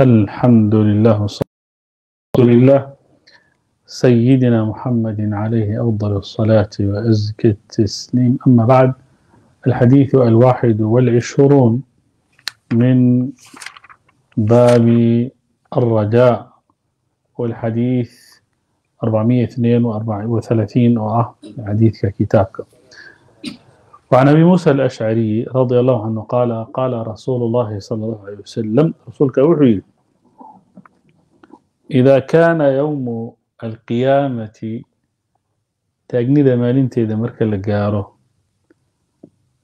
الحمد لله والصلاة لله سيدنا محمد عليه أفضل الصلاة وأزكى التسليم. أما بعد الحديث الواحد والعشرون من باب الرجاء والحديث 432 وآه حديث كتابك وعن أبي موسى الأشعري رضي الله عنه قال قال رسول الله صلى الله عليه وسلم رسولك وحي إذا كان يوم القيامة تأجنيد مالنتي دمرك لقاره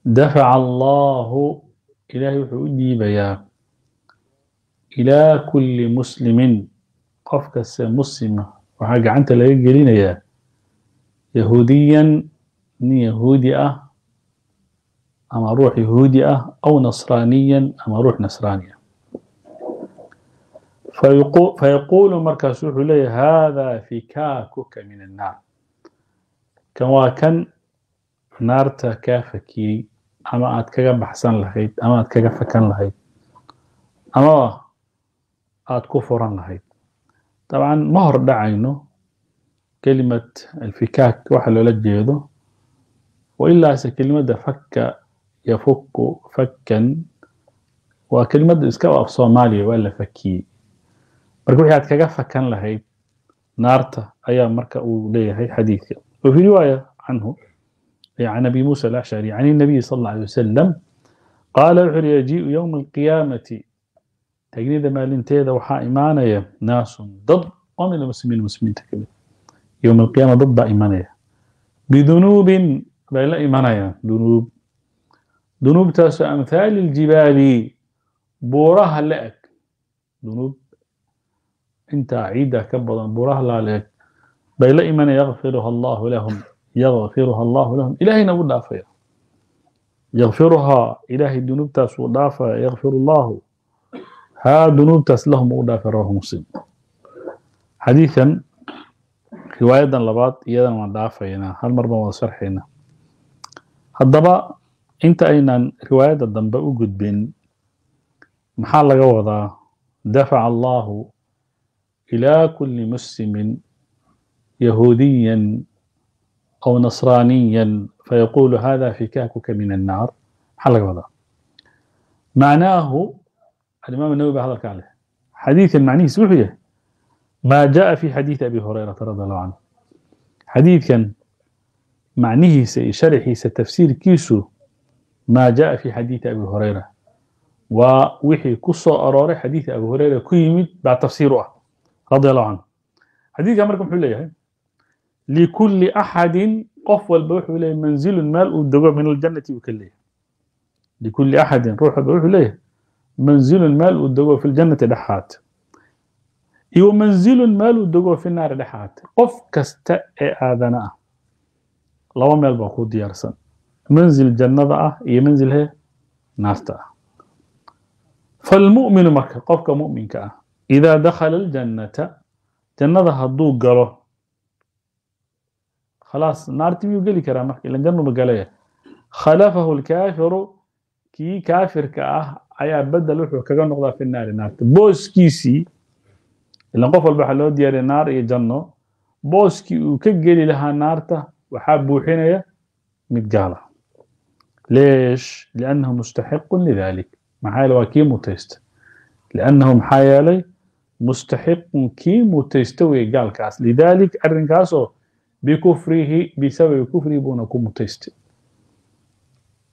دفع الله إلهي وحي بيا إلى كل مسلم قفك مسلمة وحاجة عنت لا يجرين يا يهوديا ama ruux yahuudi ah aw nasraaniyan ama ruux nasraani ah fayaquulu markaas wuxuu leeyahy haada fikaakuka min annaar kan waa kan naarta kaa fakiyey ama aad kaga baxsan lahayd ama aad kaga fakan lahayd amaba aad ku furan lahayd dabcan ma hor dhacayno kelimad alfikaak waxa loola jeedo wa ilaase kelimadda fakka وإلا كلمة فك يفك فكا وكلمة إسكاو أف صوماليا ولا فكي marka wixii aad kaga fakan lahayd naarta ayaa marka uu leeyahay xadiidka وفي رواية عنه عن أبي موسى الأشعري عن النبي صلى الله عليه وسلم قال وحر يجيء يوم القيامة تجنيد ما لنتيذا وحا إيمانيا ناس ضد ومن المسلمين المسلمين تكمل يوم القيامة ضد إيمانيا بذنوب بلا إيمانيا ذنوب dunuubtaasoo amhaali ljibaali buuraha la eg. Dunuub intaa ciidda ka badan buuraha laala bay la imanaya yakfiruha allahu lahum yakfiruha allahu lahum. Ilaahayna wuu dhaafaya. Yakfiruhaa ilaahay dunuubtaas wuu dhaafaya yakfir allahu. Haa dunuubtaas lahum uu dhaafay rawahu muslim. Xadiidan riwaayadan labaad iyadan waan dhaafaynaa hal mar baan sharxaynaa haddaba inta aynan riwaayadda dambe u gudbin maxaa laga wadaa? Dafaca allahu ilaa kulli muslimin yahuudiyan aw nasraaniyan fayaqulu hada fikaakuka min annaar. Maxaa laga wadaa? Macnaahu alimaam nawi baa hadalkaa leh. Xadiidkan macnihiis wuxuu yahay maa jaa fi xadiidi abi hurayrata radi allahu canhu xadiidkan macnihiisa iyo sharxiisa tafsiirkiisu ma jaa fi xadiidi abi hurayra. Waa wixii ku soo arooray xadiidka abi hurayra ku yimid baa tafsiir u ah radi allahu canhu xadiidka marka muxuu leeyahay likulli axadin qof walba wuxuu leeyahay manzilun meel uu dego min aljannati uu ka leeyahay. Likulli axadin ruux walba wuxuu leeyahay manzilun meel uu dego fi ljannati dhexaad. Iyo manzilun meel uu dego fi naari dhexaad. Qof kasta ee aadana ah laba meel baa ku diyaarsan mansil jannada ah iyo mansil he naarta ah falmuminu marka qofka muminka ah idaa dakhala aljannata jannada hadduu galo khalaas naarti miyuu geli karaa marka ilan jannuba galaya khalafahu lkaafiru kii kaafirka ah ayaa bedel wuxuu kaga noqdaa fi naari naarta booskiisii ilan qof walba waxaa loo diyaariya naar iyo janno booskii uu ka geli lahaa naarta waxaa buuxinaya mid ليش؟ لأنه مستحق لذلك محايل وكي متيست لأنه محايلي مستحق كي متيستوي قال كاس لذلك أرن كاسو بكفره بسبب كفره بونكو متيست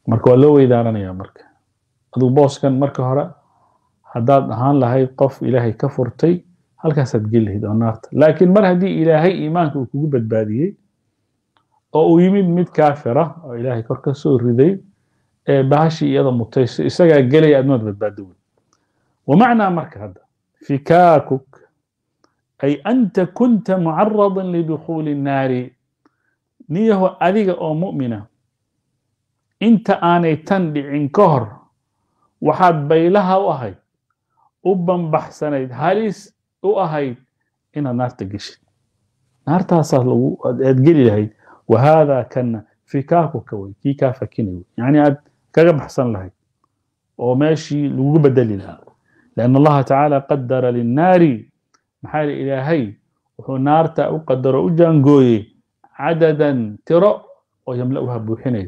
marka waa loo weydaaranaya marka aduu booskan marka hore haddaad ahaan lahayd qof ilaahay ka furtay halkaasaad geli lahayd oo naarta laakiin mar haddii ilaahay iimaanka uu kugu badbaadiyey oo uu yimid mid kaafira oo ilaahay kor ka soo riday ee bahashii iyada mutayso isagaa gelaya admaad badbaado wey wamacnaa marka hadda fikaakuk ay anta kunta mucaradan lidukhuuli الnaari niyaho adiga oo mu'mina inta aanay tan dhicin ka hor waxaad baylaha u ahayd u banbaxsanayd halis u ahayd inaad naarta geshid naartaasaa aad geli lahayd. Wahaada kana fikaakuka wey kii kaa fakinay yani aad كغا بحسن لهي oo meeshii lagu bedeli lahaa لأن الله تعالى قدر للنار محال إلهي وحو نار أقدر أجانقوي عددا ترى ويملأها بوحيني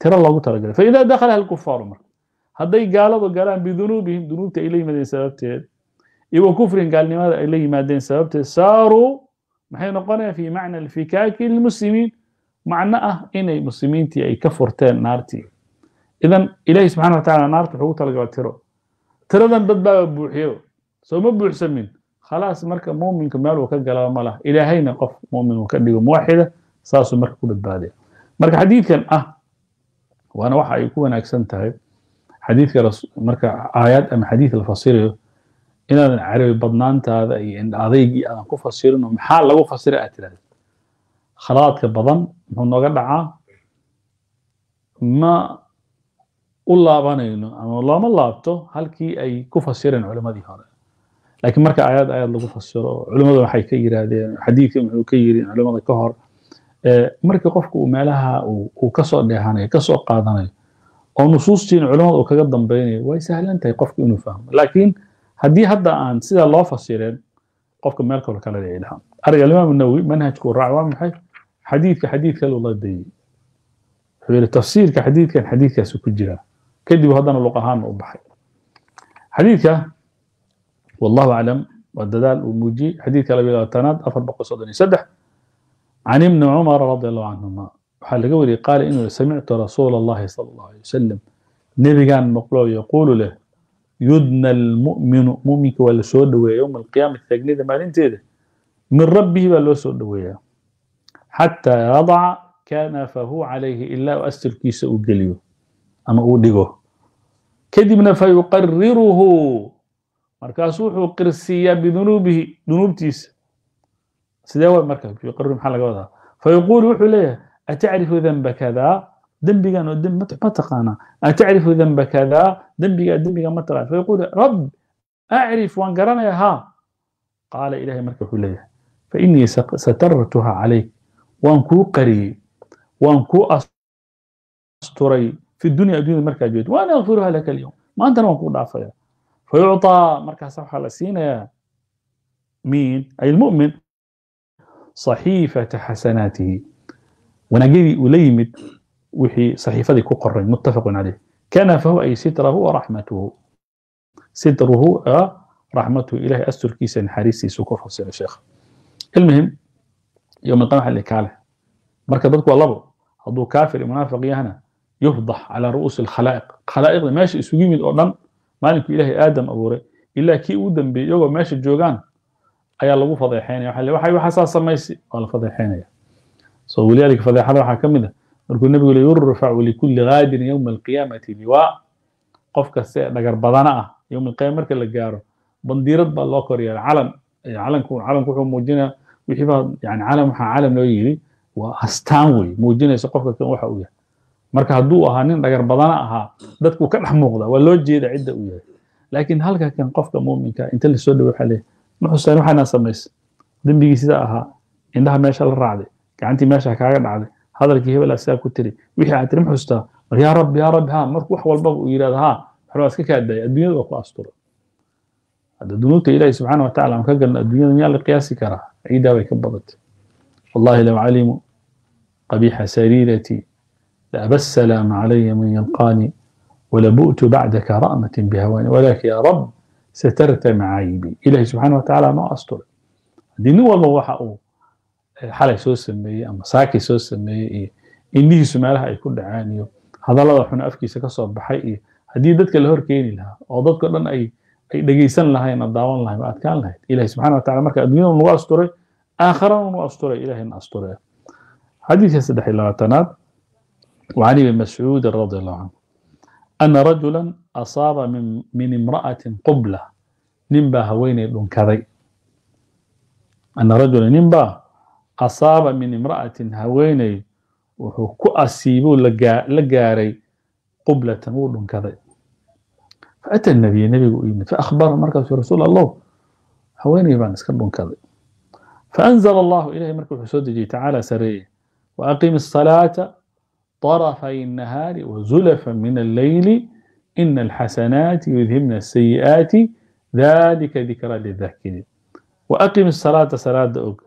ترى الله ترى فإذا دخلها الكفار مر هذي قالوا قالوا بذنوبهم ذنوب إلي مدين سببتين إيوا كفر قال لماذا إلي مدين سببتين صاروا maxay noqonaya fi macna alfikaaki lilmuslimiin macno ah inay muslimiintii ay ka furteen naartii. Idan ilahi subxana wa taala naarta wuxuu ugu talagala tiro. Tiradan dad baaba buuxiyo. Soo ma buuxsamin? Khalaas marka muuminka meel uu ka galaba ma laha. Ilaahayna qof muumin uu ka dhigo muwaxida saasuu marka ku badbaadaya marka xadiidkan ah waana waxa ay ku wanaagsan tahay. Xadiidka marka aayad ama xadiid la fasirayo inaadan carabi badnaantaada iyo indha adaygii aadan ku fasirin oo maxaa lagu fasira aad tirahda khalaadka badan muxuu nooga dhacaa ma u laabanayno ama looma laabto halkii ay ku fasireen culimadii hore. Laakiin marka aayad aayad lagu fasiro culimmadu waxay ka yiraahdeen xadiidka muxuu ka yiri culimmada ka hor markii qofku uu meelaha uu ka soo dheehanayo ka soo qaadanayo oo nusuustiina culimmada uu kaga dambeynayo way sahlan tahay qofku inuu fahmo. Laakiin haddii hadda aan sida loo fasireen qofka meel kale kala dhici lahaa ariga alimaam nawowi manhajku raac waa maxay xadiidka xadiid kale la dayey wuxuu yidhi tafsiirka xadiidkan xadiidkaasu ku jira. Kadib haddana luq ahaan u baxay. Xadiidka wallahu aclam waa dadaal uu muujiyey. Xadiidka labiyo labaatanaad afar boqol soddon iyo saddex. Can ibni cumara radi allahu canhuma waxaa laga wariyey qaala inuu samictu rasuula allahi sala allahu alay wasalam nebigaan maqlo yaquulu leh yudna almu'minu mu'minka waa la soo yowma alqiyaama taagnida maalinteeda. Min rabbihi baa loo soo dhoweeyaa xataa yadaca kanafahu calayhi ilaa astirkiisa uu geliyo ama uu dhigo kadibna fayuqariruhu markaasu wuxuu qirsiiyaa bidunuubihi dunuubtiisa sidee way marka yuqariru maxaa laga wadaa fayaqulu wuxuu leeyahay atacrifu danba kadaa dembigan oo dembi ma taqaanaa atacrifu danba kadaa dembigaa dembiga ma taqaan fayaqulu rab acrif waan garanaya haa qaala ilahay marka wuxuu leeyahay fainii satartuha calayk وانكو قري وانكو أستري في الدنيا أدوين المركز جيد وأنا أغفرها لك اليوم. ما أنت وانكو ضعفية فيعطى مركز صفحة لسينة مين؟ أي المؤمن. صحيفة حسناته. ونجيبي وليمت وحي صحيفة كو قرن متفق عليه. كان فهو أي ستره ورحمته. ستره آه، رحمته إله أستركيس حريسي سكوفه سيد الشيخ المهم yowmilqiyama kaaleh marka dadku waa labo hadduu kaafir iyo munaafiq yahna yufdax calaa ru'uusi alkhalaa'iq. Khalaa'iqda meesha isugu yimid oo dhan maalinkuu ilaahay aadam abuuray ilaa kii ugu dambeeyey iyagoo meesha joogaan ayaa lagu fadeexeynaya. Waxa waxay waxaasaa samaysi waa la fadeexeynaya. So walidaalika fadeexada waxaa ka mid ah markuu nebigu le yurfacu likulli ghaadirin yowma alqiyaamati liwaa qof kaste dhagar badana ah yowma alqiyama marka la gaaro bandiirad baa loo koryeela calan calanku calanku wuxuu muujinaya wixii baa yani calam waxaa calam loo yidhi waa astaan wey muujinayso qofka kan waxa uu yahay. Marka hadduu ahaa nin dhagar badana ahaa dadku ka dhex muuqdaa waa loo jeeda cidda uu yahay. Laakiin halka kan qofka muuminka inta la soo dhawo waxaa leeyahay ma xuseen waxaanaa samaysay dembigii sidaa ahaa indhaha meesha la raacday gacantii meesha kaaga dhacday hadalkii hebelaa sidaa ku tiri wixii aad tiri ma xustaa? Mar yaa rabbi yaa rabbi haa markuu wax walbaba uu yidhahda haa maxaa iska kaadaya adduunyada waa ku asturay. Hadda dunuubta ilaahi subxaana watacaala aan ka galno adduunyada miyaa la qiyaasi karaa? ciiddaa bay ka badatay wallahi low calimu qabiixa sariiratii laaba asalaam calaya man yalqaani walabu'tu bacdaka ra'matin bihawaani walaaka yaa rab satarta macaayibii ilahi subxaana wa tacaala noo asturay haddii nin walba waxa uu xalay soo sameeyey ama saakay soo sameeyey iyo indhihiisu meelaha ay ku dhacaan iyo hadallada xun afkiisa ka soo baxay iyo haddii dadka la horkeeni lahaa oo dadko dhegaysan lahayn ad daawan lahayn waa adkaan lahayd ilahi subxana wa tacala marka adduunyada nagu asturay aakharana nagu asturay ilahina asturay xadiidka saddex iyo labaatanaad وعن ابن مسعود رضي الله عنه أن رجلا أصاب من, من امرأة قبلة نمبا هويني دنكذي أن رجلا نمبا أصاب من امرأة هويني وحكو أسيبو لقاري قبلة ودنكذي فأتى النبي النبي يقول فأخبر مركز رسول الله هويني بان اسكبون كذا فأنزل الله إليه مركز حسود تعالى سريه وأقيم الصلاة طرفي النهار وزلفا من الليل ina alxasanaati yudhibna asayi'aati dalika dikra lidaakirin waaqim الsalaata salaada og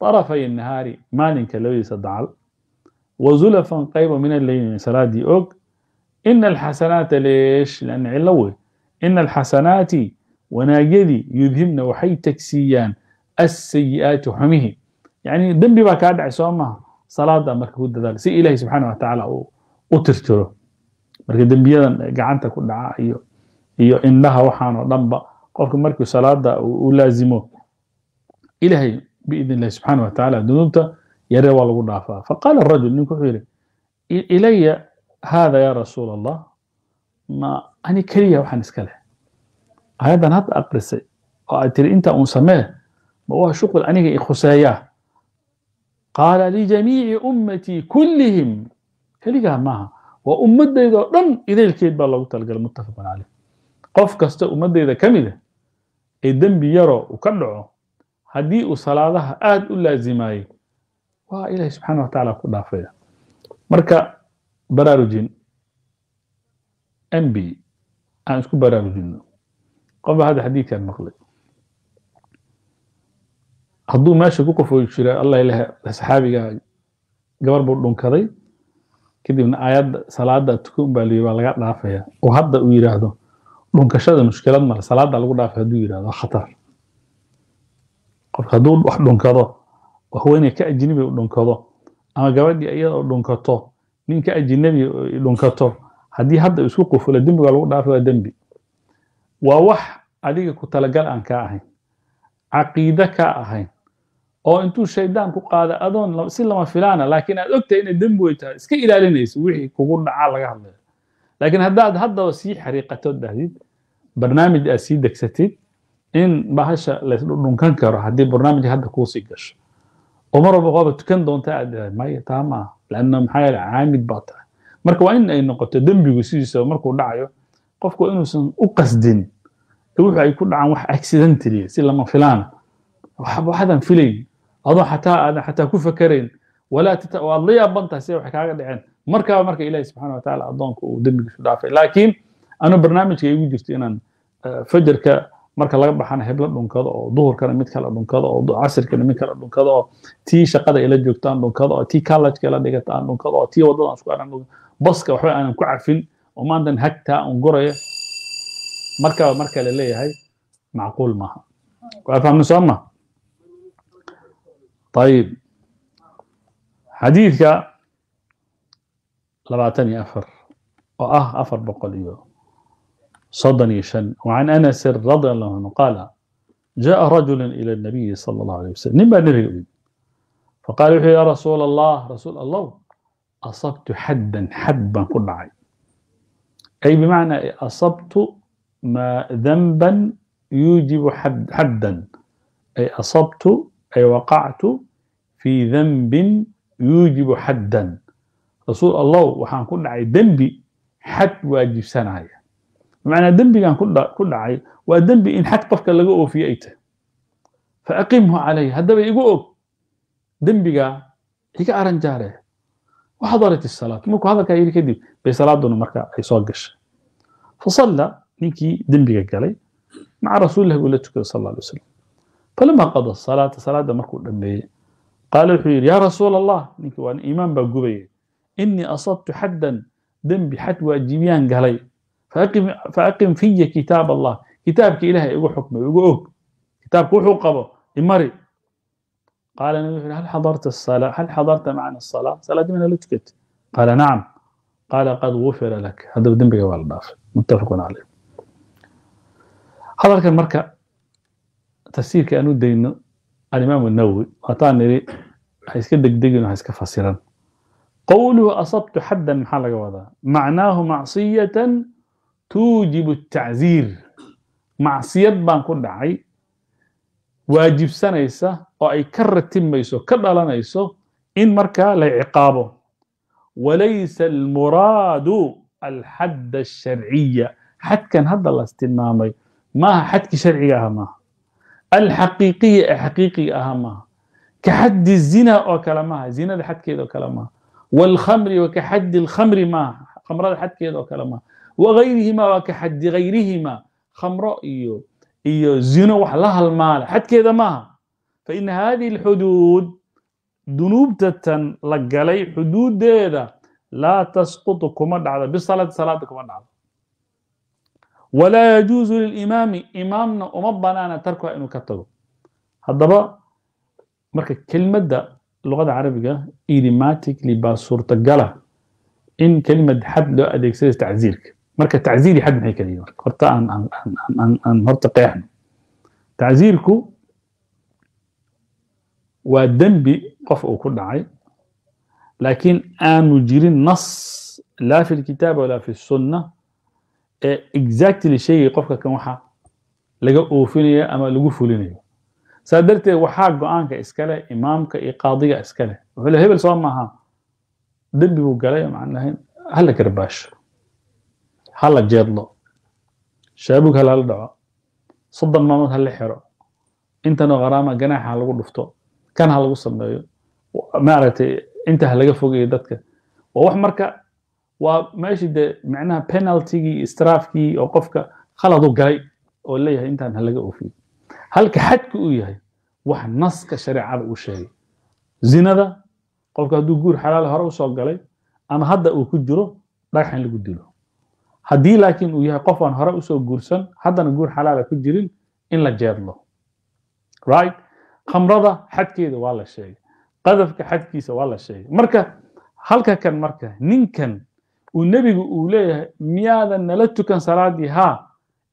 طرفي النهار maalinka labadiisa dacal وزلفا qayba min الليل salaadii og in alxasanaata leesh lan cillo wey in alxasanaati wanaagyadii yudhibna waxay tagsiiyaan assayi'aati xumihi yacni dembi baa kaa dhacay soo maha salaada marka ku dadaal si ilaahay subxaana watacaala u tirtiro marka dembiyadan gacanta ku dhaca iyo iyo indhaha waxaan oo dhanba qofka markuu salaada u laazimo ilaahay biidn illahi subxaana watacaala dunuubta yare waa lagu dhaafaa faqaala arajul ninku wuxuu yihi ilaya hada yaa rasuul allah ma ani keliya waxaan iska leh ayaddan hadda akrisay oo aad tiri intaa uun samee ma waa shuqul aniga i khuseeyaa qaala lijamiici ummatii kullihim keligaa maaha waa ummaddaydoo dhan idaylkeed baa loogu talagalay muttafaqun caleyh qof kasta ummaddayda ka mid ah ee dembi yaroo uu ka dhaco haddii uu salaadaha aad u laazimaayey waa ilaahay subxaana wa tacaala ku dhaafaya marka baraarujin mb aan isku baraarujinno qofba hadda xadiidkan maqlay. Hadduu meesha ku qofooy jira allah ilaah saxaabiga gabar buu dhunkaday. Kadibna aayadda salaada tukun baa liyi baa laga dhaafaya. Oo hadda uu yidhaahdo dhunkashada mushkilad male salaada lagu dhaafay hadduu yidhahdo khatar. Qofka hadduu wax dhunkado haweeney ka ajnabi u dhunkado ama gabadhii iyada dhunkato nin ka ajnabi dhunkato haddii hadda isku qufulo dembiga lagu dhaafay waa dembi. Waa wax adiga ku talagal aan kaa ahayn caqiide kaa ahayn oo intuu shaydaan ku qaada adoon si lama filaana laakiin aad ogtahay inay dembi wey tahay iska ilaalinayso wixii kugu dhacaa laga hadlayo laakiin haddaad haddaba sii xariiqatood dhahdid barnaamij aad sii degsatid in bahasha laysdhunkan karo haddii barnaamij hadda kuusii gasho mar walba qooba tukan doonta aad maya taa maaha lanna maxaa yeele caamid baa tahay marka waa in ay noqoto dembigu sidiisa markuu dhacayo qofku inuusan u qasdin wuxu ay ku dhacaan wax accidentally si lama filaana waxaadan filayn adoo xataa aadan xataa ku fakarayn waad la yaaban tahay sida waxay kaaga dhaceen markaaba marka ilahi subxana watacaala addoonka uu dembigiisu dhaafay laakiin anu barnaamijka igu jirto inaan fajarka marka laga baxana hebla dhunkado oo duhurkana mid kala dhunkado oo casirkana mid kala dhunkado oo tii shaqada ila joogto aan dhunkado oo tii college ila dhigata aan dhunkado oo tii waddada aan baska waxba aanan ku cafin oo maantan hagtaa aan guraya markaba marka la leeyahay macquul maaha. Waa fahmni soo ma? Ayib xadiidka labaatan iyo afar oo ah afar boqol iyo صدن يشن وعن أنس رضي الله عنه قال جاء رجل إلى النبي صلى الله عليه وسلم نبا نريد فقال يا رسول الله رسول الله أصبت حدا حدا كل عين. أي بمعنى أصبت ما ذنبا يوجب حد حدا. أي أصبت أي وقعت في ذنب يوجب حدا. رسول الله وحان كل عين ذنبي حد واجب macnaa dembigan ku dhacay waa dembi in xaq qofka laga oofiyo ay tahay. Fa aqimhu calayh haddaba igu og dembigaa iga aran jaare. Waxadarat isalaat markuu hadalkaa yidhi kadib bay salaaduna marka ay soo gashay. Fasalla ninkii dembiga galay maca rasuulilah buu la tukaday sal alay wasalam falama qada salaata salaadda markuu dhammeeyey qaala wuxuu yidhi yaa rasuula allah ninkii waa imaan baa gubaye inii asabtu xaddan dembi xad waajibiyaan galay faaqim fiya kitaab allah kitaabka ilahay igu xukmi igu og kitaabka wuxuu qabo imari qaala nabi wuxuu hal xadarta asalaa hal xadarta macna asalaa salaadii mana la tukatay qaala nacam qaala qad gufira lak haddaba dembiga waa la dhaafay muttafaqun caleyh hadalkan marka tafsiirka aan u dayno alimaamu nawowi hataan niri waxay iska degdegin waxa iska fasiran qowluhu asabtu xaddan maxaa laga wadaa macnaahu macsiyatan tuujibu tacsiir macsiyad baan ku dhacay. Waajibsanaysa oo ay ka ratibmayso ka dhalanayso in markaa la ciqaabo. Walaysa almuraadu alxadda asharciya xadkan hadda las tilmaamay maaha xadki sharciga aha maaha. Alxaqiiqiya ee xaqiiqiga aha maaha. Ka xaddi zina oo kale maaha zinada xadkeeda oo kale maaha. Waalkhamri wa ka xaddi alkhamri maaha khamrada xadkeeda oo kale maaha wagayrihima waa ka xaddi gayrihima khamro iyo iyo zino wax la halmaala xadkeeda maaha faina haadihi alxuduud dunuubtatan la galay xuduuddeeda laa tasqutu kuma dhacdo bisalaati salaada kuma dhacdo walaa yajuusu lilimaami imaamna uma banaana tarkuha inuu ka tago haddaba marka kelmadda luqada carabiga idematically baa suurtagala in kelimad xad loo adeegsada tacziirka marka tacziiri xad maxay kala yihiin horta aan horta qeexno. Tacziirku waa dembi qof uu ku dhacay laakiin aanu jirin nas laa fi lkitaaba walaa fi sunna ee exactly sheegay qofka kan waxa laga oofinayo ama lagu fulinayo. Saa darteed waxaa go'aanka iskale imaamka iyo qaadiga iskale wuxuu le hebel soo maaha dembi buu galay macnaha hala garbaasho hala jeedlo shaabug halala dhaco. Soddon maalmood hala xiro. Intanoo qaraama ganaaxa ha lagu dhufto. Kan ha lagu sameeyo. Maaragtay inta ha laga fogeeyo dadka. Waa wax marka waa meeshii dee micnaha penaltigii istraafkii oo qofka khaladu galay oo leeyahay intaan ha laga oofiyo halka xadka uu yahay wax naska shareecada uu sheegay. Zinada qofka hadduu guur xalaal hore u soo galay ama hadda uu ku jiro dhagax in lagu dilo haddii laakiin uu yahay qof aan hore u soo guursan haddana guur xalaala ku jirin in la jeedlo right? Khamrada xadkeeda waa la sheegay. Qadafka xadkiisa waa la sheegay. Marka halka kan marka ninkan uu nebigu uu leeyahay miyaadan nala tukan salaadii? Haa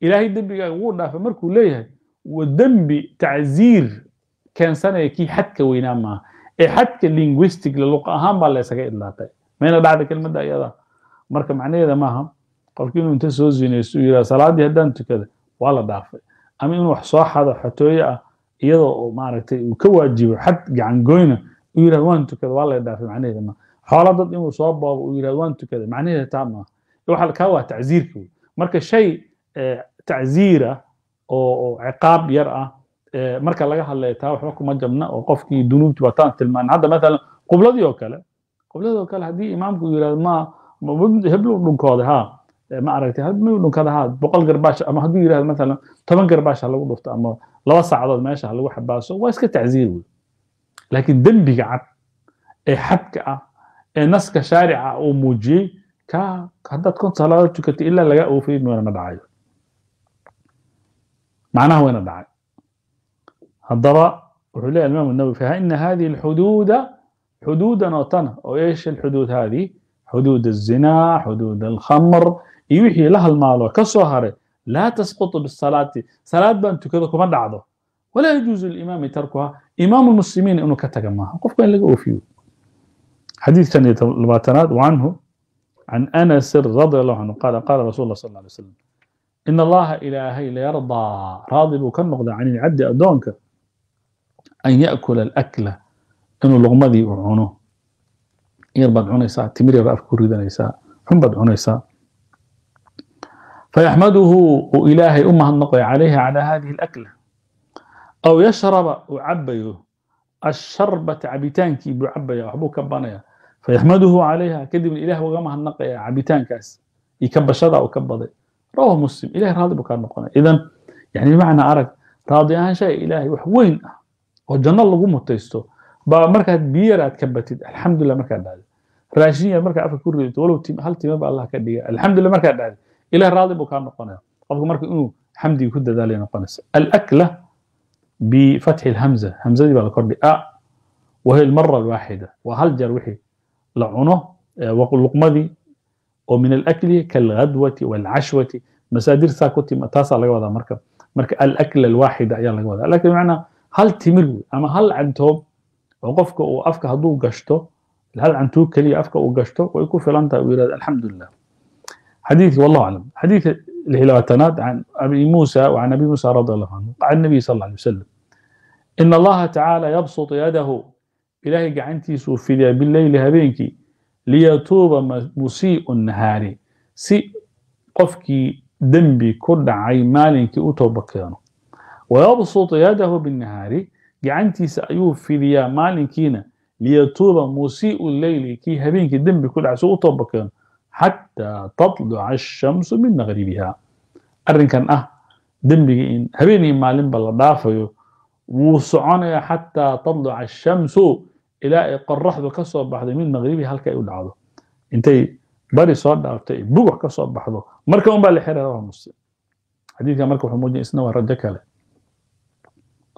ilaahay dembigaaga wuu dhaafay. Markuu leeyahay wa dembi tacsiir keensanaya kii xadka weynaa maaha ee xadka linguisticla luqa ahaan baa la ysaga idlaaqay. Mayna dhacda kelmadda iyada marka macnaheeda maaha qofki inuu inta soo zinaysto u yirah salaaddii haddaan tukada waa la dhaafay. Ama inuu wax soo xado xatooye ah iyadoo maaragtay uu ka waajibo xad gacangoyna u yiraahdo waan tukada waa lay dhaafay. Macnaheeda ma xoola dad inuu soo boobo uu yiraahdo waan tukada. Macnaheeda taa maaha waxa kaa waa tacziirka wey marka shay eh, tacziira oo ciqaab yar ah eh, marka laga hadlayo taa waxba kuma jabna oo qofkii dunuubtii baa taan tilmaan hadda mathalan qubladii oo kale qubladii oo kale haddii imaamku uu ma heblow dhunkooda haa ma aragtay heblu dhunkada ha boqol garbaash ama hadduu yirahdo maalan toban garbaash ha lagu dhufto ama laba saacadood meesha ha lagu xabaaso waa iska tacziir wey laakiin dembiga cad ee xadka ah ee naska shaarica uu muujiyey ka haddaad kon salaado tukatay ilaa laga oofay ma dhacayo معناها وين الدعاء الضراء وحليه الإمام النووي فإن هذه الحدود حدود نوطنة وإيش الحدود هذه حدود الزنا حدود الخمر يوحي لها المال وكسوهر لا تسقط بالصلاة صلاة بان تكذا كما دعضه ولا يجوز الإمام تركها إمام المسلمين إنه كتجمعها قف بين لقوا فيه حديث ثانية الباتنات وعنه عن أنس رضي الله عنه قال قال رسول الله صلى الله عليه وسلم إن الله إلهي ليرضى راضي بكم نقضى عن العبد أدونك أن يأكل الأكلة إنه لغمدي وعنه يربط عنيسا تمر رأف كوريدا نيسا حنبط عنيسا فيحمده إلهي أمها النقضي عليها على هذه الأكلة أو يشرب وعبيه الشربة عبيتانكي بعبيه وحبوك كبانيا فيحمده عليها كذب الإله وغمها النقضي عبيتان كاس يكب شرع وكبضي رواه مسلم إلهي راضي بكار نقونا إذن يعني بمعنى أرك راضي عن شيء إلهي وحوين وجنة الله قوم تيستو با مركا بيرا تكبتد الحمد لله مركا داد راشية مركا أفا كوري ولو تيم هل تيم الله كدية الحمد لله ilahay raadi buu kaa noqonaya qofku marka inuu xamdigi ku dadaalay noqonaysa alakla bifatxi lhamza hamzadii baa la kordhi a wahiy almara alwaaxida waa hal jeer wixii la cuno luqmadii oo min alakli kaalghadwati waalcashwati masaadir saa ku tima taasaa laga wadaa marka marka alakla alwaaxida ayaa laga wadaa alakla macnaa hal timir wey ama hal cantoom oo qofka uu afka hadduu gashto hal cantuug keliya afka uu gashto way ku filan tahay uu yidhahdo alxamdu lilah حديث والله أعلم حديث الهلواتنات عن أبي موسى وعن أبي موسى رضي الله عنه عن النبي صلى الله عليه وسلم إن الله تعالى يبسط يده إلهي قعنتي سوفي بالليل هبينكي liyatuuba musii'u nahaari si qofkii dembi ku dhacay maalinkii u tooba keeno wayabsutu yadahu binnahaari gacantiisa ayuu fidiyaa maalinkiina liyatuuba musii'u leyli kii habeenkii dembi ku dhacay si u tooba keeno xataa tatluca ashamsu min magribiha arrinkan ah dembigii in habeenii maalinba la dhaafayo wuu soconaya xataa tatluca ashamsu ilaa ay qoraxdu ka soo baxdo min magribiha halka ay u dhacdo intay bari soo dhaaftay ay bugax ka soo baxdo marka un baa la xiray rawahu muslim xadiidka marka wuxuu muujinaya isna waa rajo kale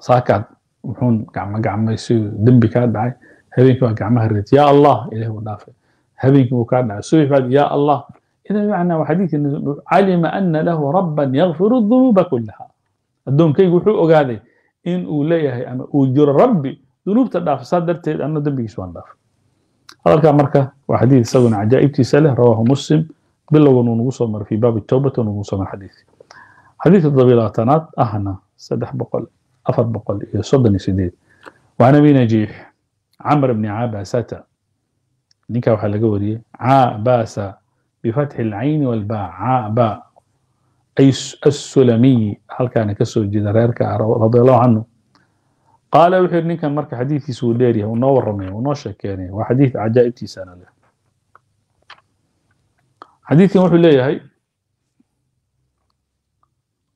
saakaad wuxuun gacmo gacmaysi dembi kaa dhacay habeenkii waa gacmaha rid ya allah ilahi wuu dhaafay habeenkii buu kaa dhacay. Soo baad ya allah idaa macnaa waa xadiidka calima ana lahu rabban yakfiru dunuuba kullaha. Addoonkaygu wuxuu ogaaday in uu leeyahay ama uu jiro rabbi dunuubta dhaaf saa darteed anna dembigiis waan dhaafay. Hadalkaa marka waa xadiid isaguna cajaa'ibtiisa leh rawaahu muslim bilowgan uu nagu soo maro fi baabi towbata uu nagu soo maro xadiidka. Xadiidka toddobiyo labaatanaad ahna saddex boqol afar boqol iyo soddon iyo sideed waa nabi najiix camr bni cabasata ninkaa waxaa laga wariyey cabasa bifatxi اlcayni walba caba assulamiyi halkaana ka soo jeeda reerka radi allahu canhu qaala wuxuu yihi ninkan marka xadiidkiisa wuu dheeryahay wuu noo warramaya wuu noo sheekeenaya waa xadiid cajaa'ibtiisana leh. Xadiidkan wuxuu leeyahay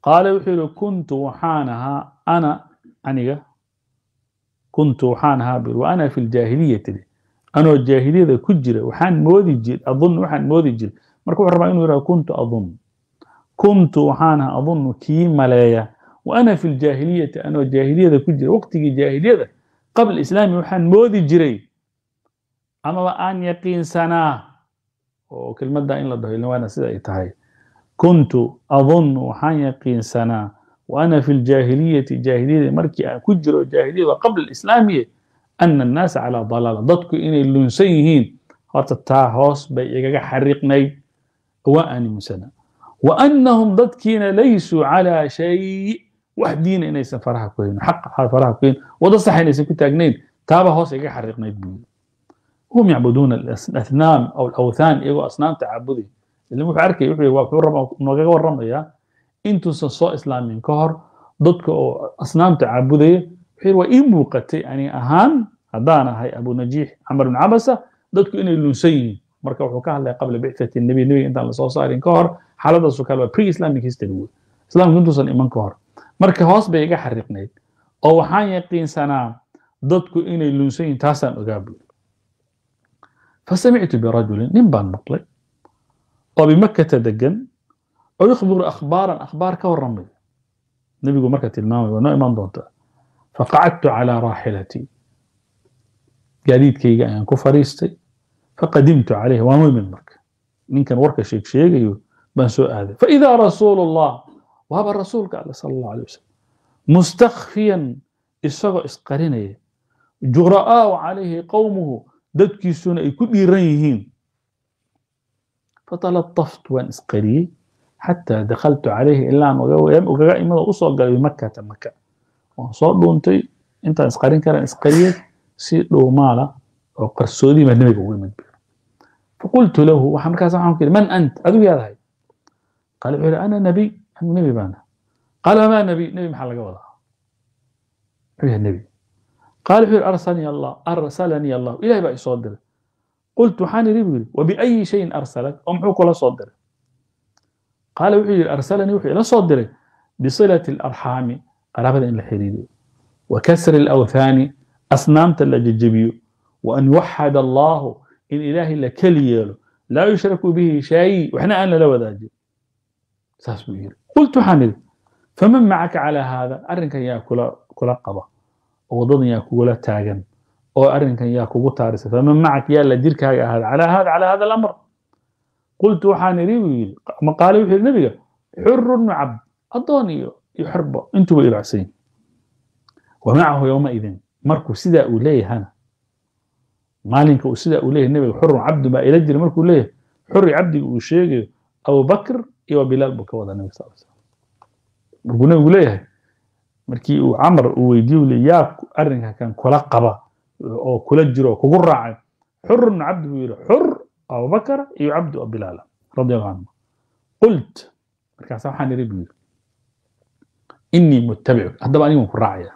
qaala wuxuu yihi kuntu waxaan ahaa ana aniga kuntu waxaan ahaa bir ana fi ljaahiliyati anoo jaahiliyada ku jira waxaan moodi jir adun waxaan moodi jir marka wuxuu rabaa inuu yidhaha kuntu adun. Kuntu waxaan adunu kii maleeya. Wa ana fi ljaahiliyati anoo jaahiliyada ku jira. Waqtigii jaahiliyada qabla islaami waxaan moodi jiray. Amaba aan yaqiinsanaa? Oo kelmadda in la dhaho ilin waana sida ay tahay. Kuntu adunu waxaan yaqiinsanaa. Wa ana fi ljaahiliyati jaahiliyada markii aan ku jiro jaahiliyada qabla alislaamiye ana annaasa calaa dalaala dadku inay lunsan yihiin horta taa hoos bay igaga xariiqnayd waa aanimusana wa annahum dadkiina laysuu calaa shay wax diina inaysan faraha ku hayn xaq faraha ku hayn wado saxa inaysan ku taagnayn taaba hoos igaga xariiqnayd buu hum yacbuduuna alasnaam aw alawthaan iyagoo asnaamta caabudaya ilin wuxuu arkaya wuxuu wuxuu noogaga warramayaa intuusan soo islaamin ka hor dadka oo asnaamta caabudaya waa ii muuqatay ani ahaan haddaan ahay abu najiix camar bin cabasa dadku inay lunsan yihiin. Marka wuxuu ka hadlaya qabla bicthati nabi nebiga intaan la soo saarin ka hor xaaladaasu kale waa pre islamic history wey islaamku intuusan iman ka hor. Marka hoos bay iga xariiqnayd oo waxaan yaqiinsanaa dadku inay lunsan yihiin taasaan ogaa buuri fasamictu birajulin nin baan maqlay oo bimakkata degan oo yukhbiru akhbaaran akhbaar ka warramay nebigu marka tilmaamay waa noo iman doontaa faqacadtu calaa raaxilatii gaadiidkayga ayaan ku fariistay faqadimtu calayhi waan u imid marka ninkan warka sheeg sheegayo baan soo aaday faidaa rasuulu llah waaba rasuulka alle sala allahu alay wasalam mustakfiyan isagoo isqarinaya jura'aau calayhi qowmuhu dadkiisuna ay ku dhiiran yihiin fatalaطaftu waan isqariyey xataa dakhaltu calayhi ilaan ugaga imada u soo galay bimakkata maka waan soo dhuuntay intaan isqarin karan isqariyey si dhuumaala oo qarsoodii baa nebiga ugu imid faqultu lahu waxa markaas waxaan ku yidhi man ant? Adigu yaadahay qaala wuxuu yidhi ana nabiy anigu nebi baana qaala wamaa nabiy nebi maxaa laga wadaa? Muxuu yahay nebi. Qaala wuxuu yidhi arsalanii allah arsalanii allah. Ilahay baa isoo diray. Qultu waxaan idhi buu wabiayi shayin arsalak? Oo muxuu kula soo diray? Qaala wuxuu yidhi arsalanii wuxuu ila soo diray bisilati alarxaami qaraabada in la xiriiriyo wa kasri alawthaani asnaamta la jejebiyo. Wa an yuwaxad allahu in ilaahay la keli yeelo. Laa yushraku bihi shay waxna aan lala wadaajin. Saas buu yidhi. Qultu waxaan idhi faman macaka calaa haada arrinkan yaa kula qaba. Oo waddadan yaa kugula taagan. Oo arrinkan yaa kugu taarisay faman macak yaa la jirkaaga ahaada? Calaa hada calaa hada alamr. Qultu waxaan idhi buu yidhi. Maqaale wuxuu yidhi nebiga xurun cabd. Addoon iyo intuba ilacsayn wa macahu yowmaidin markuu sidaa uu leeyahana maalinka uu sidaa uu leeyahay nebiga xurun cabdu baa ila jira markuu leeyahay xuri cabdiga uu sheegayo abubakr iyo bilaal buu ka wadaa nebiga sal slam markuu nebigu leeyahay markii uu camar uu weydiiye uu le yaa arrinka kan kula qaba oo kula jiro oo kugu raacay xurun cabdi buu yidhi xur abubakr iyo cabdu bilaala radi allahu canhu qult markaasa waxaan idhi buu yidhi inii muttabicu haddaba anigu ku raacaya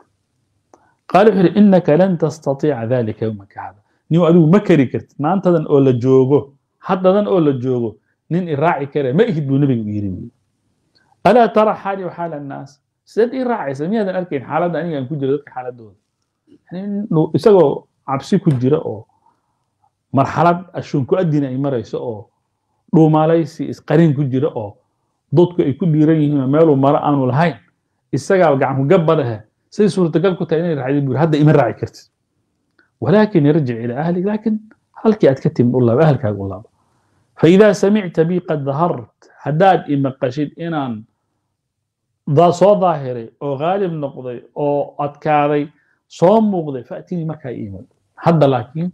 qaal wuxuu yidhi innaka lan tastatiica dalika yowmaka hada niw adigu ma kari kartid. Maantadan oo la joogo haddadan oo la joogo nin i raaci kare ma ihid buu nebiga u yiri alaa tara xaali wa annaas? Sideed ii raacaysa miyaadan arkayn xaaladda aniga aan ku jiro dadka xaaladooda isagoo cabsi ku jira oo marxalad ashunku adina ay marayso oo dhuumaalaysi isqarin ku jira oo dadku ay ku dhiiran yihiin oo meeluu maro aanu lahayn isagaa gacanku gabbadahe say suurtagal ku tahay inay raacdi buu hadda ima raaci kartid. Walaakin irjic ilaa ahlik laakin halkii aad ka timid u laaba ahalkaaga u laaba faidaa samicta bii qad dahart haddaad imaqashid inaan soo daahiray oo gaalib noqday oo adkaaday soo muuqday faatinii markaa iimid hadda laakiin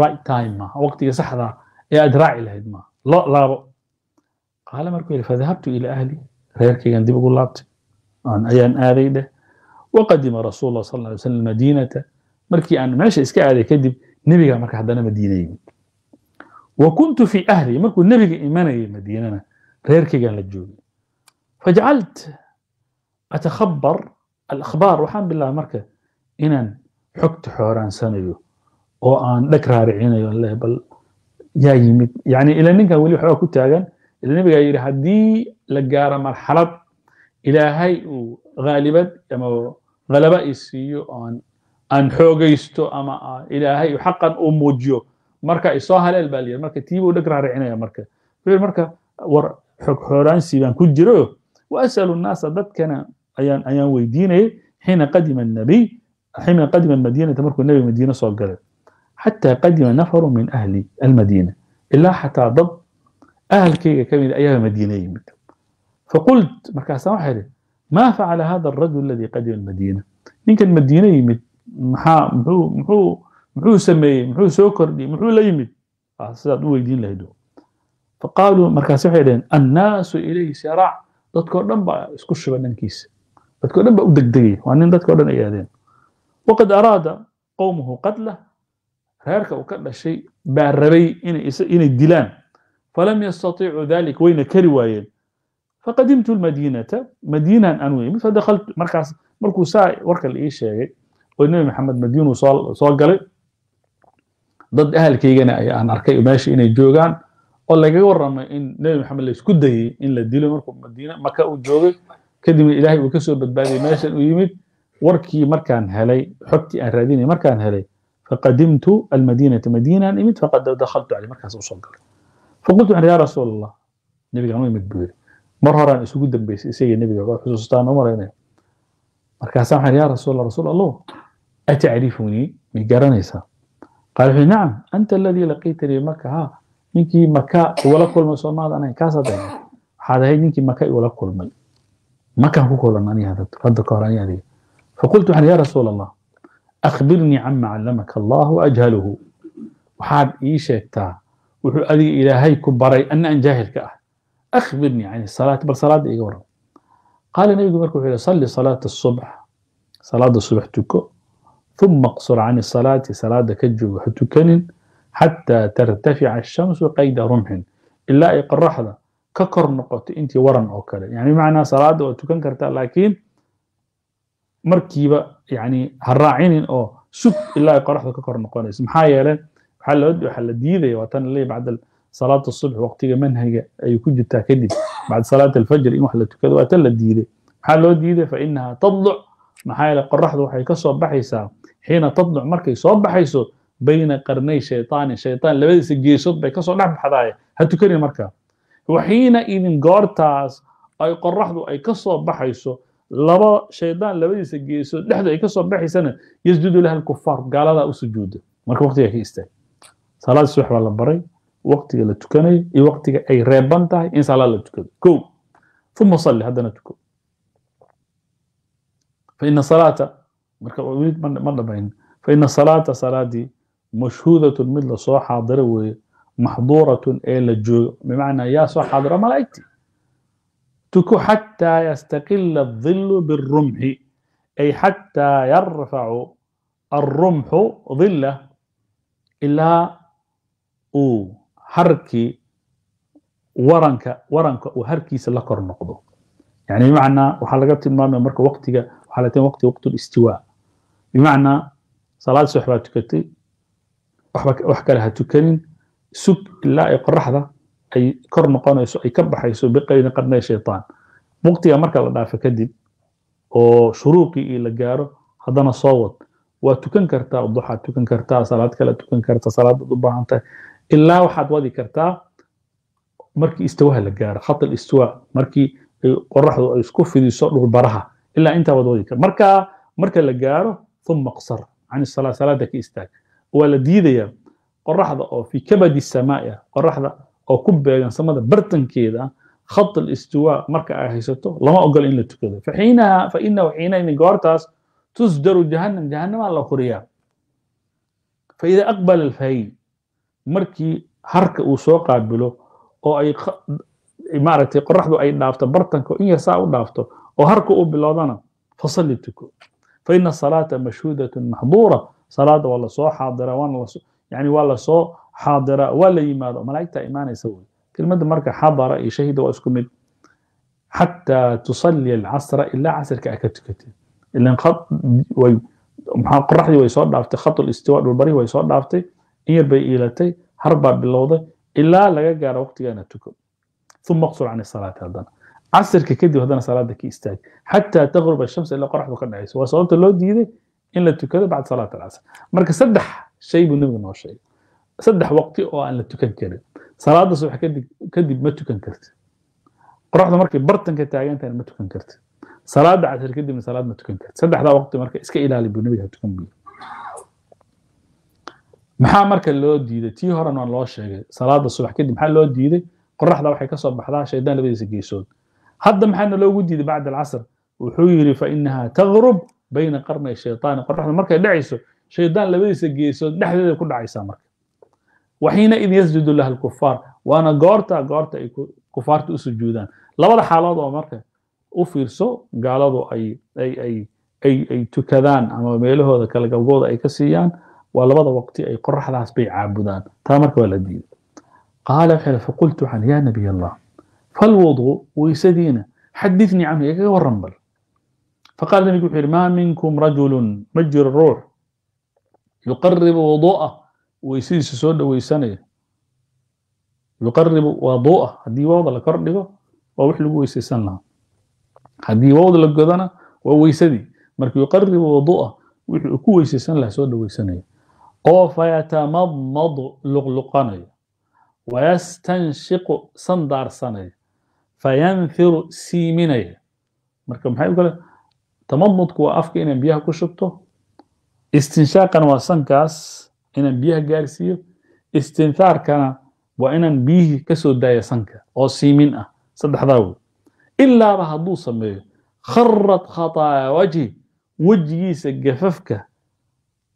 right time maaha waqtiga saxda ee aad raaci lahayd maaha. Laabo. Qaala markuu yidhi fadahabtu ila ahli reerkaygan dib ugu laabtay ayaan aaday dheh waqadima rasuul allah sal alay wasallam madiinata markii aan meesha iska aaday kadib nebigaa marka haddana madiina yimid wa kuntu fi ahli markuu nebiga imanayay madiinana reerkaygaan la joogay fajacalt atakhabar alakhbaar waxaan bilaabay marka inaan xogta xooraansanayo oo aan dhag raaricinayo leh bal yaa yimid yani ila ninkan weli waxbaa ku taagan ila nebigaa yidhi haddii la gaaro marxalad ilaahay uu haalibad ama ghalaba i siiyo aan aan xoogaysto ama ilaahay xaqan uu muujiyo. Marka isoo haleel baa layidhi marka tiibuu dhag raaricinaya marka. Marka war xog xooraansi baan ku jiro wa asalu nnaasa dadkana ayaan ayaan weydiinayay xiina qadima annabiy xiina qadima almadiinata markuu nebiga madiine soo galay. Xataa qadima nafaru min ahli almadiina ilaa xataa dad ahalkayga ka mid ayaga madiine yimid faqult markaasaan waxaa idhi maa facala hada alrajul aladi qadima almadiina ninkan madiine yimid maxaa muxuu muxuu muxuu sameeyey muxuu soo kordhiyey muxuu la yimid sidaad u weydiin lahayd faqaaluu markaas waxay dhaheen annaasu ilayhi siraac dadkoo dhan baa isku shuba dhankiisa dadkoo dhan baa u degdegaya waa nin dadkoo dhan ay aadeen waqad araada qowmuhu qatlah reerka uu ka dhashay baa rabay inay dilaan falam yastatiicuu dalik wayna kari waayeen faqadimtu lmadiinata madiinan aan u fadakhaltu markaas markuu saa warka la ii sheegay oo nebi maxamed madiinuu soo galay dad ahalkaygana aan arkay meesha inay joogaan oo lagaga warramay in nebi maxamed laysku dayey in la dilo markuu madiina maka uu joogay kadibna ilaahay uu ka soo badbaadiyey meeshan uu yimid warkii markaan helay xogtii aan raadinay markaan helay faqadimtu almadiinata madiinaan imid faqad dakhaltu caley markaas u soo galay faqultu waxaan yaa rasuul allah nebigaan u imid buu yidhi mar horaan isugu dambeysay isaga nebiga waa xusuustaan u malaynaya waxaan yaa rasuul rasuul allah atacrifunii may garanaysaa qaal wuxuu nacam anta aladii laqiitanii maka ha ninkii maka igula kulmay soomaad anahay kaasaa dahay waxaad ahayd ninkii maka igula kulmay. Makaan ku kulan aniga hadda ka hor aniga adiga. Faqultu waxaan yaa rasuul allah akhbirnii cama callamaka allah ajhaluhu. Waxaad ii sheegtaa wuxuu adiga ilaahay ku baray ana aan jaahilka ah akhbirnii can salaati bal salaadda iiga warram qaala nebigu marka wuxuu yihi salli salaata asubx salaadda subax tuko uma qsur can isalaati salaada ka joogo ha tukanin xataa tartafica ashamsu qayda rumxin ilaa ay qoraxda ka kor noqoto intii waran oo kale yani bimacnaa salaadda waa tukan kartaa laakiin markiiba yani ha raacinin oo sug ilaa ay qoraxda ka kor noqonayso salaada subx waqtiga manhiga ayay ku jirtaa kadib. Bacd salaat alfajr in wax la tukado waata la diiday. Maxaa loo diiday? Fainaha tadluc. Maxaa yeele qoraxdu waxay ka baxaysaa. Xiina tadluc markay soo baxayso bayna qarnay shaytaani. Shaytaan labadiisa geesood bay ka soo dhex baxdaaye ha tukanin markaa. Waxiina idin goortaas ay qoraxdu ay ka baxayso laba shaydaan labadiisa geesood dhexdu ay ka baxaysana yasjudu laha alkufaar gaaladaa u sujuuda. Marka waqtigaa ka istaag salaad subax baa la baray waqtiga la tukanayo iyo waqtiga ay reeban tahay in salaad la tukado kow uma salli haddana tuko فإن الصلاة مرة بين فإن الصلاة صلاة مشهودة مثل صو حاضرة محظورة إلى الجو بمعنى يا صو حاضرة ملائكتي تكو حتى يستقل الظل بالرمح أي حتى يرفع الرمح ظله إلا harkii waranka waranka uu harkiisa la kor noqdo. Yani bimacnaa waxaa laga tilmaamaya marka waqtiga waxaa la timaa waqtiga waqtul istiwa bimacnaa salaad subax baa tukatay wax kale ha tukanin. Sug ilaa ay qoraxda ay kor noqonayso ay ka baxayso biqayni qarnay shaytaan. Waqtiga marka la dhaafo kadib oo shuruuqii ii la gaaro haddana soo wad. Waa tukan kartaa duxa tukan kartaa salaad kale tukan kartaa salaadad u baahan tahay ilaa waxaad wadi kartaa markii istawaha la gaaro khat istiwa markii qoraxdu ay isku fidiso dhulbaraha ilaa intaa wadi karta markaa marka la gaaro uma qsar can salaa salaada ka istaag. Waa la diidayaa qoraxda oo fi kabadi samaai ah qoraxda oo ku beegan samada bartankeeda. Khat istiwa marka ay haysato lama ogola in la tukado. Faxiinaha fainahu xiinaydin goortaas tusdaru jahannam jahannamaa la huriyaa faida aqbala alfahim markii harka uu soo qaabulo oo ay maaragtay qoraxdu ay dhaafto bartanka in yar saa u dhaafto oo harka uu bilowdana fasalli tuko. Fa ina salaata mashhuudatun maxduura. Salaada waa la soo xaadira waana las yani waa la soo xaadira waa la yimaado. Malaa'igta imaanaysa wey. Kelmadda marka xadara iyo shahida waa isku mid. Xataa tusalli alcasra ilaa casrka a ka tukatid. Ilan qoraxdii way soo dhaaftay khatu listiwa dhulbarihi way soo dhaaftay yar bay iilatay har baa bilowday ilaa laga gaaro waqtigaana tuko. Uma qsur can salaati haddana. Casirka kadib haddana salaada ka istaag. Xataa taqruba shamsa ilaa qoraxdu ka dhacayso. Waa sababta loo diiday in la tukado bacda salaat alcasr marka saddex shay buu nebiga noo sheegay. Saddex waqti oo aan la tukan karin. Salaada subax kadib kadib ma tukan kartid qoraxdu markay bartanka taagantahayna ma tukan kartid salaada casir kadibna salaad ma tukan kartid saddexdaa waqti marka iska ilaali buu nebiga ha tukan buu maxaa marka loo diiday? Tii horena waa loo sheegay. Salaada subax kadib maxaa loo diiday? Qoraxda waxay ka soo baxdaa shaydaan labadiisa geesood. Hadda maxaana loogu diiday bacda alcasr? Wuxuu yidhi fainaha tagrub bayna qarnay shaytaani. Qoraxda markay dhacayso shaydaan labadiisa geesood dhexdeeda ku dhacaysaa marka. Waxiina idin yasjudu laha alkufaar waana goorta goorta ay kufaarta u sujuudaan. Labada xaalood oo marka u fiirso gaaladu ay ay ay ay tukadaan ama meelahooda kala galgooda ay ka siiyaan waa labada waqti ay qoraxdaas bay caabudaan. Taa marka waa la diiday. Qaala wuxuu faqultu waxaan yaa nabiy allah falwudu waysadiina xadinii canhu ee kaga waran bal. Faqaala nabigu wuxuu yidhi maa minkum rajulun ma jiro ruux yuqaribu wudu'a waysadiisa soo dhowaysanaya yuqaribu wudu'a haddii waawda la kordhigo waa wax lagu weysaysan lahaa. Haddii waawda la godana waa weysadii marka yuqaribu wudu'a wixii ku weysaysan lahaa soo dhowaysanaya oo fayatamadmadu luqluqanaya wayastanshiqu sandaarsanaya fayanfiru siiminaya marka maxay u kale tamadmudku waa afka inaan biyaha ku shubto istinshaaqana waa sankaas inaan biyaha gaarsiiyo istinfaarkana waa inaan biyihii ka soo daaya sanka oo siimin ah saddexdaa wey ilaaba hadduu sameeyo kharat khataaya wajhi wejigiisa gafafka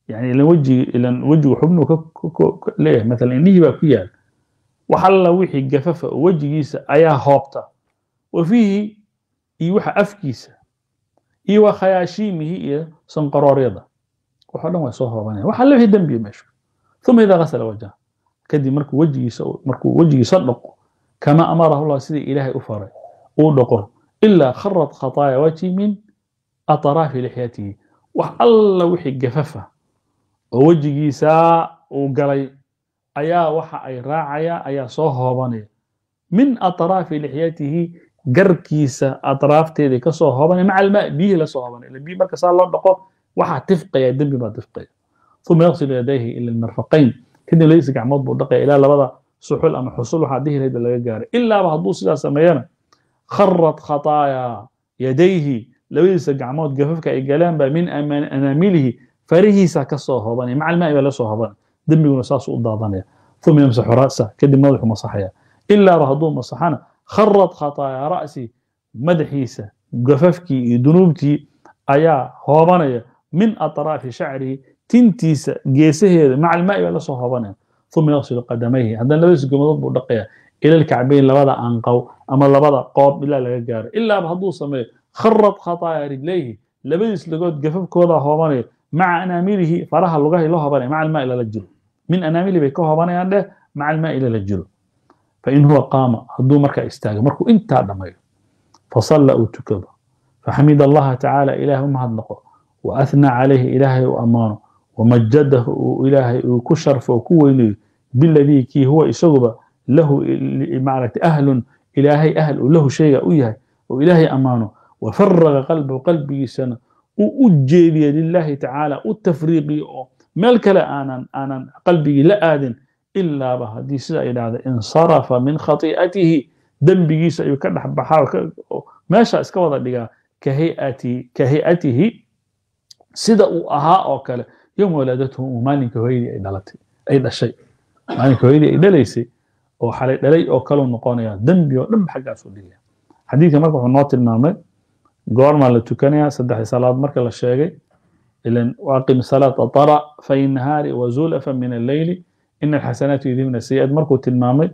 yani ilan wejigi ilan wejigu xubnuu ka leeyahay indhihii baa ku yaal wax alla wixii gafafa oo wejigiisa ayaa hoobta wa fiihi iyo waxa afkiisa iyo waa khayaashiimihii iyo sanqarooryada waxo dhan waa soo hoobanaya wax alla wixii dembiya meesha uma idaa gasala wajha kadib markuu wejigiisa markuu wejigiisa dhaqo kama amarahu llah sidii ilaahay u faray uu dhaqo ilaa kharat khataaya wajhi min ataraafi lixyatihi wax alla wixii gafafa oo wejigiisa uu galay ayaa waxa ay raacaya ayaa soo hoobanaya min atraafi lixyatihi garkiisa atraafteeda ka soo hoobanaya maca alma biyihii la soo hoobanaya ila biyihi marka saa loo dhaqo waxaa tifqaya dembi baa tifqaya. Uma yaqsilu yadayhi ila almirfaqayn kadib labadiisa gacmood buu dhaqaya ilaa labada suxul ama xusul waxaa dhihi lahayd laga gaaray. Ilaaba hadduu sidaa sameeyana kharad khataaya yadayhi. Labadiisa gacmood gafafka ay galaan baa min anaamilihi farihiisa ka soo hobanay maca almaa baa la soo hobanay dembiguna saasuu u daadanaya. Uma yamsaxu ra'sa kadib madaxu masaxaya ilaaba hadduu masaxana kharad khataaya ra'si. Madaxiisa gafafkii iyo dunuubtii ayaa hoobanaya. Min atraafi shacrihi tintiisa geesaheeda maca almaa'i baa la soo hoobanaya uma yaqsilu qadamayhi haddana labadiisa gomadood buu dhaqaya. Ila alkacbayn labada anqow ama labada qoob ilaa laga gaaro. Ilaaba hadduu sameeyo kharad khataaya rijlayhi. Labadiis lagood gafafkooda hoobanaya maca anaamilihi faraha lugahay la hobanay maca almaa ilala jiro. Min anaamili bay ka hobanayaan dheh maca almaa ilala jiro. Fain huwa qaama hadduu markaa istaago markuu intaa dhammayo fasalla uu tukado. Faxamida allaha tacaala ilaahay u mahadnaqo. Wa athnaa calayhi ilaahay uu ammaano. Wamajadahu uu ilaahay uu ku sharfo ku weynayo. Biladii kii huwa isaguba lahu macragta ahlun ilaahay ahl uu lahu sheega u yahay oo ilaahay ammaano. Wafaraqa qalbahu qalbigiisana uu u jeediye lilahi tacaala u tafriiqiyo oo meel kale aanan aanan qalbigii la aadin ilaaba haddii sida ay dhahda insarafa min khati'atihi dembigiisa ayuu ka dhex baxaa meesha iska wada dhigaa ka hay'atihi sida uu ahaa oo kale yowma walaadathu uu maalinka hooyadii ay dhalatay ay dhashay. Maalinka hooyadii ay dhalaysay oo xalay dhalay oo kaleu noqonaya dembi oo dhan ba xaggaasuu dhigaya xadiidka marka wuxuu noo tilmaamay goormaa la tukanayaa saddexdii salaad marka la sheegay. Ilan waaqim salaata tara fain nahaari wazulafa min alleyli ina alxasanaatu yudhibna sayi'aat markuu tilmaamay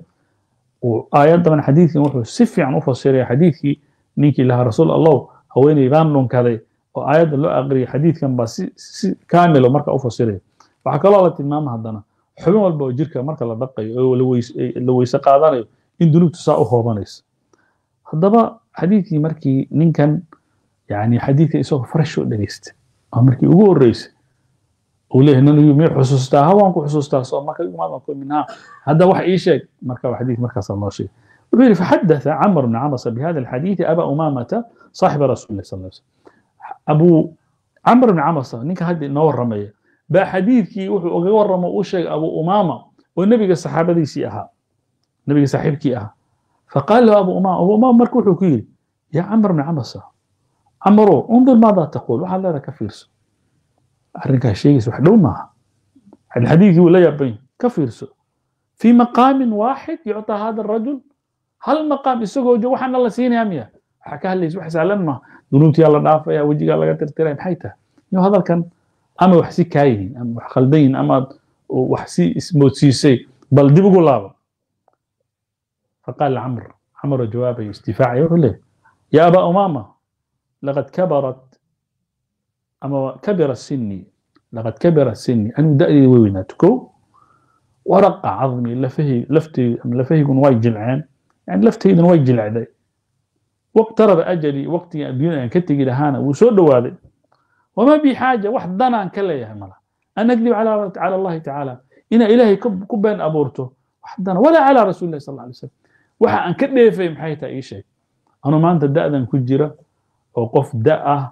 aayaddaban xadiidkan wuxuu si fiican u fasiraya xadiidkii ninkii lahaa rasuul allow haweeney baan dhunkaday oo aayadda loo aqriyay xadiidkan baa si kaamilo marka u fasiraya waxaa kaloo la tilmaama haddana xubin walba oo jirka marka la dhaqayo oo la weyse qaadanayo in dunuubtu saa u hoobanayso haddaba xadiidkii markii ninkan yani xadiidka isagoo fresh u dhageystay oo markii ugu horreysay uu xusuustaa? Hawaan xusuustaa. Soo marka imaad ku minhaa hadda wax ii sheeg. Marka waa xadiid markaasaa noo sheegay. Wuxuu yidhi faxadatha camr bn camasa bihada alxadiidi aba umamata saaxiba rasuuli sal slam abu camr bn camasa ninka hadda inoo warramaya baa xadiidkii wuxuu ugaga warramo u sheegay abu umama oo nebiga saxaabadiisii ahaa. Nebiga saaxiibkii ahaa. Faqaal lahu abu umama abu umama marka wuxuu ku yidhi yaa camr bn camasa amro undur maadaa taquul waxaa leedaha ka fiirso. Arrinkaa sheegaysa wax dhow maaha. Xadiidkii wuu la yaaban ka fiirso. Fii maqaamin waaxid yuctaa hada arajul hal maqaam isagoo joog waxaana la siinayaa miya? Waxaa ka hadlaysa wax saalan maaha. Dunuubtiyaa la dhaafaya wejigaa laga tirtiraya maxay tahay? Inuu hadalkan ama wax si kaayihin ama wax khaldayin amaad wax si ismoodsiisay bal dib ugu laaba faqaala camr camro jawaabayo istifaacayo wuxuu leeyahy yaa abaa umaama لقد كبرت أما كبر السني لقد كبر السني أن دأري ويناتكو ورق عظمي لفهي لفتي لفهيكون واي جلعان يعني لفتي واي جلعدي واقترب أجلي وقتي أدينا أن كتجي لهانا وسود وادي وما بي حاجة واحد ضنا أن كلا يا ملا أن أكذب على على الله تعالى إن إلهي كب كبين أبورته واحد ضنا ولا على رسول الله صلى الله عليه وسلم waxa aan ka dheefay maxay tahay ii sheeg anuu maanta da'dan ku jira oo qof da ah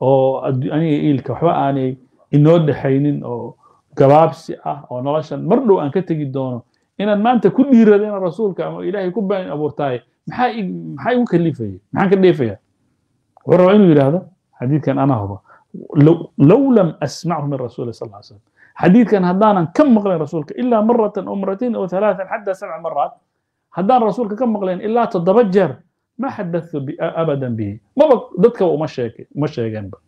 oo aniga iilka waxba aanay inoo dhexaynin oo gabaabsi ah oo noloshan mar dhow aan ka tegi doono inaan maanta ku dhiirado inaan rasuulka ama ilaahay ku baan abuurtaaye maxaa maxaa igu kalifaya maxaan ka dheefaya? Wuxuu rabaa inuu yidhaahdo xadiidkan anaa low lam asmachu min rasuuli sal ll slam xadiidkan haddaanan ka maqlayn rasuulka ilaa maratan aw maratain aw halaatan xataa sabca maraat haddaan rasuulka ka maqlayn ilaa toddoba jeer ma xadathu abadan bihi maba dadka uma sheeg uma sheegeenba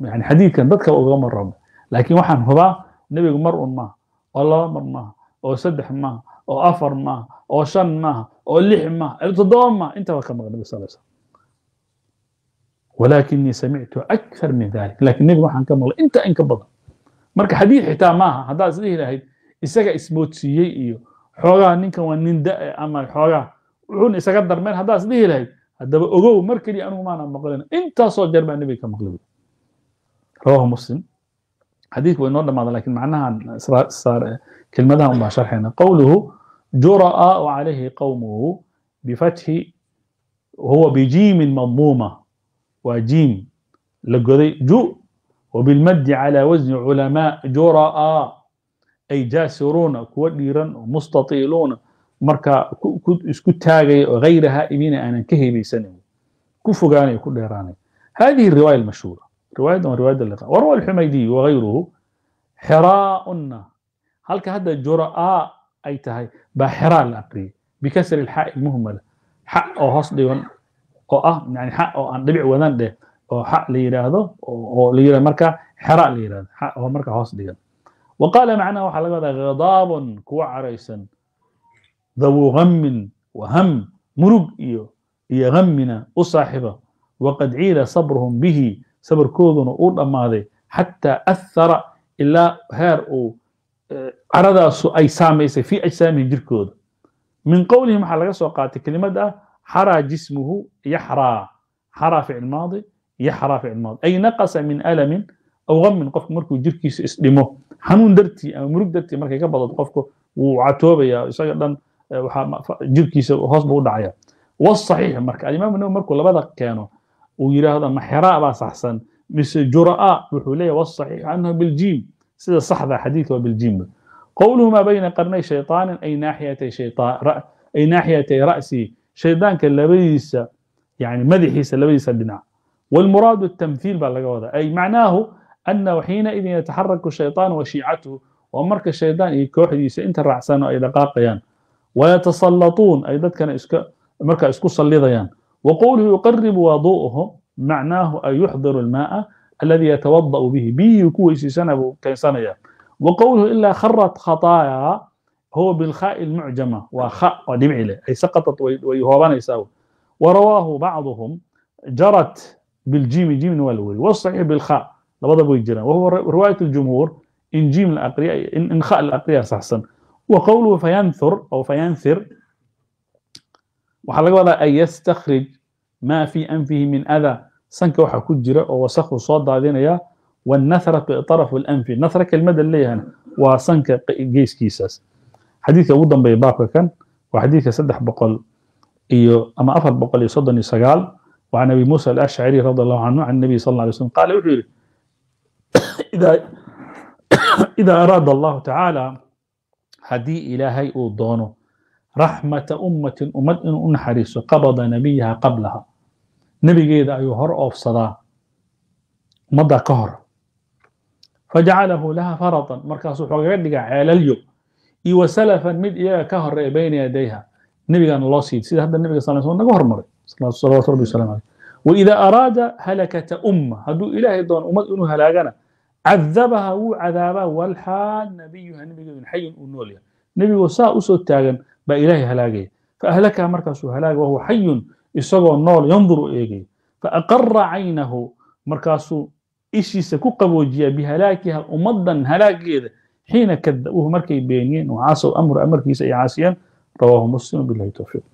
yani xadiidkan dadka ugama rabo laakiin waxaan hubaa nebigu mar un maaha oo laba mar maaha oo saddex maaha oo afar maaha oo shan maaha oo lix maaha toddoba maaha intaba ka maqan nabi sal slam walaakinii samictu akthar min dalik laakiin nebigu waxaan ka maqlay inta in ka badan marka xadiid xitaa maaha haddaad isdhihi lahayd isaga ismoodsiiyey iyo xoogaa ninkan waa nin wuxuuna isaga darmeen haddaad isdhihi lahayd haddaba ogow mar keliya anugu maana maqlin intaasoo jeer baa nebiga ka maqlay rawahu muslim xadiidku way noo dhamaada lakin macnahan kelmadahan unbaa sharxayna qowluhu jura'a وعalayhi qowmuhu bifathi huwa bijiimin madmuuma وجيم لقضي جو وبالمد على وزن علماء جراء أي جاسرون كوديرا مستطيلون مركا اسكو تاغي غير هائبين أنا كهبي سنه كفغاني كديراني هذه الرواية المشهورة رواية ورواية اللقاء وروى الحميدي وغيره حراء هل كهذا جراء أي تهي بحراء الأقري بكسر الحاء المهملة حق أو هصدي oo ah yani xa oo aan dhibic wadan dheh oo xa la yidhaahdo oo la yidhahdo marka xera la yidhahdo xa oo marka hoos dhigan wa qaala macnaha waxaa dawu hammin waham murug iyo iyo hammina u saaxiba waqad ciila sabruhum bihi sabarkooduna uu dhammaaday xataa ahara ilaa heer uu e, caradaasu ay saamaysay fii ajsaamihim jirkooda. Min qowlihim waxaa laga soo qaatay kelimad ah xaraa jismuhu yaxraa xaraa ficil maadi yaxraa ficil maadi. Ay naqasa min alamin aw hamin qofku markuu jirkiisu isdhimo xanuun dartii ama murug dartii markay ka badad qofku wuu catoobayaa isaga dhan jirkiisa hoos buu u dhacaya والصحيح marka alimaam nawi markuu labada keeno uu yidhaahdo maxraa baa saxsan mise jura'a wuxuu leeyahy والصحيح annahu biljim sida saxda xadiidka waa biljimba qowluhu maa bayna qarnay shayطaanin ay naaxiyatay shayطaan ay naaxiyatay ra'si shaydaanka labadiisa يعني madaxiisa labadiisa dhinac والمراد التمثيل baa laga wadaa أي معناه أنه حينئذ يتحرك الشيطان وشيعته ومرك الشيطان iyo kooxdiisa inta raacsan ay dhaqaaqayaan wayatasalauun ay dadkana markaa isku sallidayaan wa qowluhu yuqaribu waduu'uhum macnaahu ay yuxdiru almaaa aladi yatawada'u bihi biyihii ku weysiisana buu keensanaya wa qowluhu ilaa kharat khataayaa huwa bilkhaa'i lmucjama waa kha oo dhibci leh ay saqatat way hoobanaysaa warawaahu bacduhum jarat biljimi jimna waa la weri wasaxiix bilkha labadaba way jiraan wahuwa riwaayat ljumhuur in jim la aqriya in kha la aqriya saxsan خاء الأقرياء صحسن وقوله فينثر أو فينثر وحلق وضع أن يستخرج ما في أنفه من أذى سنك وحا كجرا أو وسخ صوت هذين يا والنثرة طرف الأنف النثرة كلمة اللي هنا وسنك جيس كيساس حديث أبو ضم بيباك كان وحديث سدح بقل إيو أما أفر بقل يصدني سقال وعن أبي موسى الأشعري رضي الله عنه عن النبي صلى الله عليه وسلم قال وحيري إذا إذا أراد الله تعالى haddii ilaahay uu doono raxmata ummatin ummad inuu u naxariiso qabada nebiyaha qablaha nebigeeda ayuu hor oofsadaa. Ummaddaa ka hor. Fajacalahu laha faradan markaasuu xoogaga dhigaa ceelalyo. Iyo wasalafan mid iyaga ka horreeya bayna yadayha. Nebigaana loo siiday sida hadda nebiga sal sl naga hormaray. Salawatu rabbi wasalam aleyh waidaa araada halakata umma hadduu ilaahay doono ummad inuu halaagana cadabaha wuu cadaabaa walxaal nabiyuha nabigeen xayun uu nool yahay nebigo saa u soo taagan baa ilaahay halaagaya faahlakaha markaasuu halaagay wahuwa xayun isagoo nool yanduru eegaya faaqara caynahu markaasuu ishiisa ku qaboojiyaa bihalaakiha ummaddan halaageeda xiina kadabuuhu markay beeniyeen oo caasow amarkiisa ay caasiyeen rawaahu muslim bilahi towfiiq